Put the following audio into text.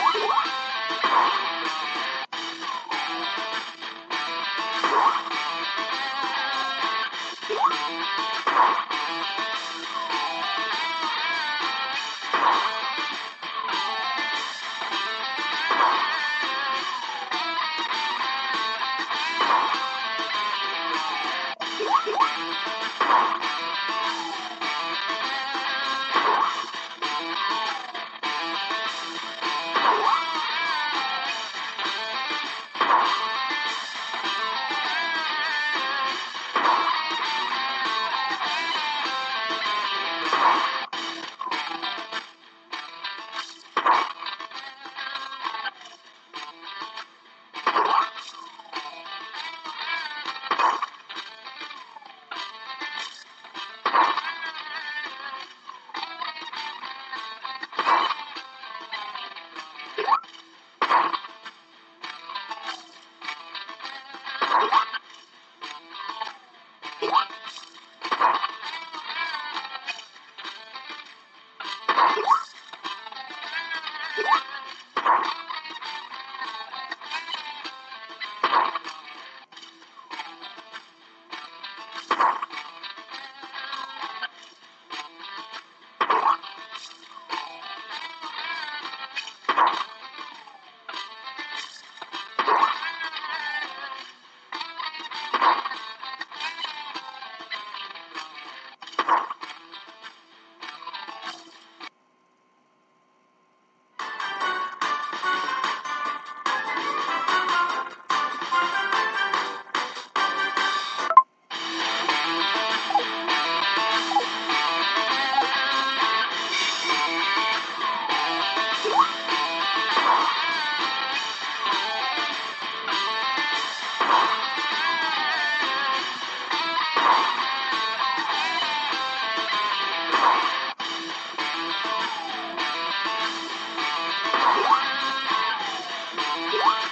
What? You Yeah.